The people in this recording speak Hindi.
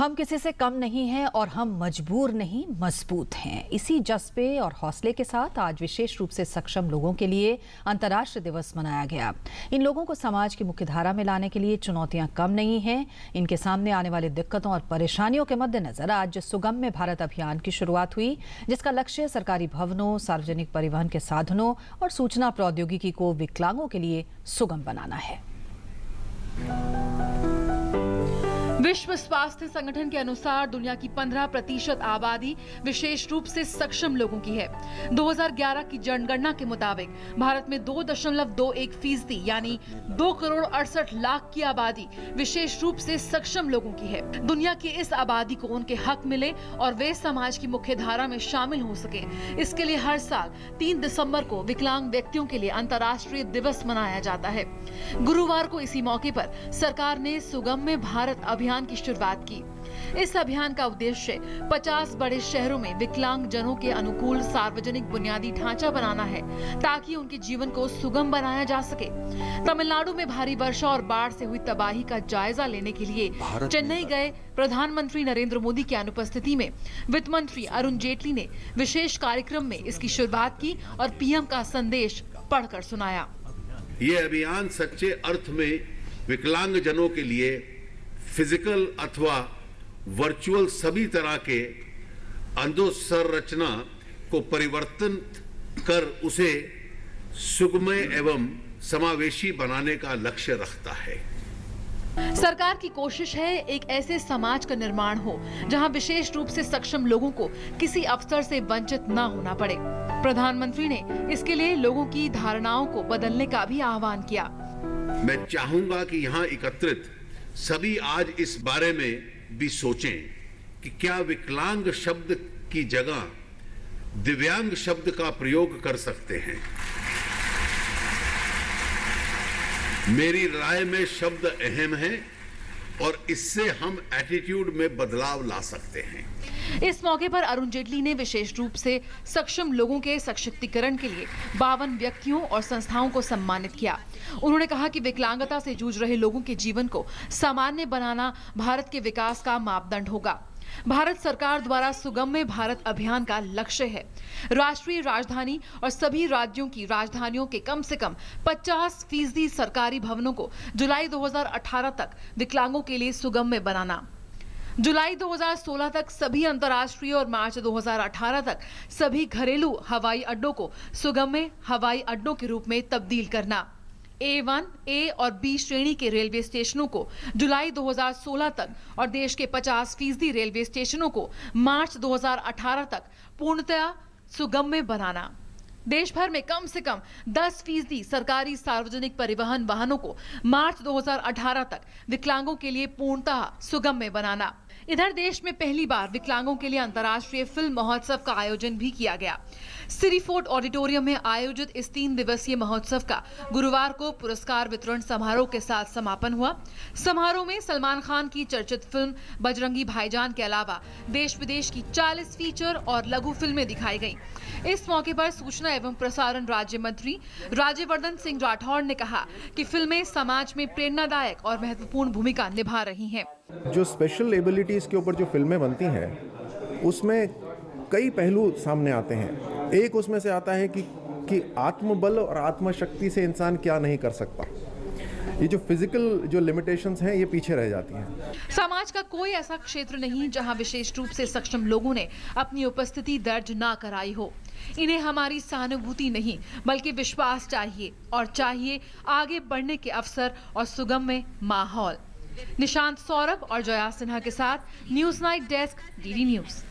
हम किसी से कम नहीं हैं और हम मजबूर नहीं, मज़बूत हैं। इसी जज्बे और हौसले के साथ आज विशेष रूप से सक्षम लोगों के लिए अंतर्राष्ट्रीय दिवस मनाया गया। इन लोगों को समाज की मुख्य धारा में लाने के लिए चुनौतियाँ कम नहीं हैं। इनके सामने आने वाली दिक्कतों और परेशानियों के मद्देनजर आज सुगम्य भारत अभियान की शुरुआत हुई, जिसका लक्ष्य सरकारी भवनों, सार्वजनिक परिवहन के साधनों और सूचना प्रौद्योगिकी को विकलांगों के लिए सुगम बनाना है। विश्व स्वास्थ्य संगठन के अनुसार दुनिया की 15 प्रतिशत आबादी विशेष रूप से सक्षम लोगों की है। 2011 की जनगणना के मुताबिक भारत में 2.21 फ़ीसदी, यानी 2 करोड़ अड़सठ लाख की आबादी विशेष रूप से सक्षम लोगों की है। दुनिया की इस आबादी को उनके हक मिले और वे समाज की मुख्य धारा में शामिल हो सके। इसके लिए हर साल तीन दिसंबर को विकलांग व्यक्तियों के लिए अंतर्राष्ट्रीय दिवस मनाया जाता है। गुरुवार को इसी मौके आरोप सरकार ने सुगम्य भारत अभियान अभियान की शुरुआत की। इस अभियान का उद्देश्य 50 बड़े शहरों में विकलांग जनों के अनुकूल सार्वजनिक बुनियादी ढांचा बनाना है ताकि उनके जीवन को सुगम बनाया जा सके। तमिलनाडु में भारी वर्षा और बाढ़ से हुई तबाही का जायजा लेने के लिए चेन्नई गए प्रधानमंत्री नरेंद्र मोदी की अनुपस्थिति में वित्त मंत्री अरुण जेटली ने विशेष कार्यक्रम में इसकी शुरुआत की और पीएम का संदेश पढ़कर सुनाया। ये अभियान सच्चे अर्थ में विकलांग जनों के लिए फ़िज़िकल अथवा वर्चुअल सभी तरह के अंधोसंरचना को परिवर्तन कर उसे सुगमय एवं समावेशी बनाने का लक्ष्य रखता है। सरकार की कोशिश है एक ऐसे समाज का निर्माण हो जहाँ विशेष रूप से सक्षम लोगों को किसी अवसर से वंचित न होना पड़े। प्रधानमंत्री ने इसके लिए लोगों की धारणाओं को बदलने का भी आह्वान किया। मैं चाहूँगा कि यहाँ एकत्रित सभी आज इस बारे में भी सोचें कि क्या विकलांग शब्द की जगह दिव्यांग शब्द का प्रयोग कर सकते हैं। मेरी राय में शब्द अहम है। और इससे हम एटीट्यूड में बदलाव ला सकते हैं। इस मौके पर अरुण जेटली ने विशेष रूप से सक्षम लोगों के सशक्तिकरण के लिए बावन व्यक्तियों और संस्थाओं को सम्मानित किया। उन्होंने कहा कि विकलांगता से जूझ रहे लोगों के जीवन को सामान्य बनाना भारत के विकास का मापदंड होगा। भारत सरकार द्वारा सुगम्य भारत अभियान का लक्ष्य है। राष्ट्रीय राजधानी और सभी राज्यों की राजधानियों के कम से कम 50 फ़ीसदी सरकारी भवनों को जुलाई 2018 तक विकलांगों के लिए सुगम्य बनाना। जुलाई 2016 तक सभी अंतर्राष्ट्रीय और मार्च 2018 तक सभी घरेलू हवाई अड्डों को सुगम्य हवाई अड्डों के रूप में तब्दील करना। ए वन ए और बी श्रेणी के रेलवे स्टेशनों को जुलाई 2016 तक और देश के 50 फ़ीसदी रेलवे स्टेशनों को मार्च 2018 तक पूर्णतया सुगम्य बनाना। देश भर में कम से कम 10 फ़ीसदी सरकारी सार्वजनिक परिवहन वाहनों को मार्च 2018 तक विकलांगों के लिए पूर्णतः सुगम्य बनाना। इधर देश में पहली बार विकलांगों के लिए अंतर्राष्ट्रीय फ़िल्म महोत्सव का आयोजन भी किया गया। सिटी फोर्ट ऑडिटोरियम में आयोजित इस तीन दिवसीय महोत्सव का गुरुवार को पुरस्कार वितरण समारोह के साथ समापन हुआ। समारोह में सलमान खान की चर्चित फ़िल्म बजरंगी भाईजान के अलावा देश विदेश की 40 फीचर और लघु फ़िल्में दिखाई गई इस मौके पर सूचना एवं प्रसारण राज्य मंत्री राज्यवर्धन सिंह राठौड़ ने कहा कि फ़िल्में समाज में प्रेरणादायक और महत्वपूर्ण भूमिका निभा रही हैं। जो स्पेशल एबिलिटीज़ के ऊपर जो फ़िल्में बनती हैं, उसमें कई पहलू सामने आते हैं। एक उसमें से आता है कि कि आत्मबल और आत्मशक्ति से इंसान क्या नहीं कर सकता। ये जो फ़िज़िकल जो लिमिटेशंस हैं, ये पीछे रह जाती हैं। समाज का कोई ऐसा क्षेत्र नहीं जहाँ विशेष रूप से सक्षम लोगों ने अपनी उपस्थिति दर्ज ना कराई हो। इन्हें हमारी सहानुभूति नहीं, बल्कि विश्वास चाहिए और चाहिए आगे बढ़ने के अवसर और सुगम में माहौल। निशांत सौरभ और जया सिन्हा के साथ news night desk DD news.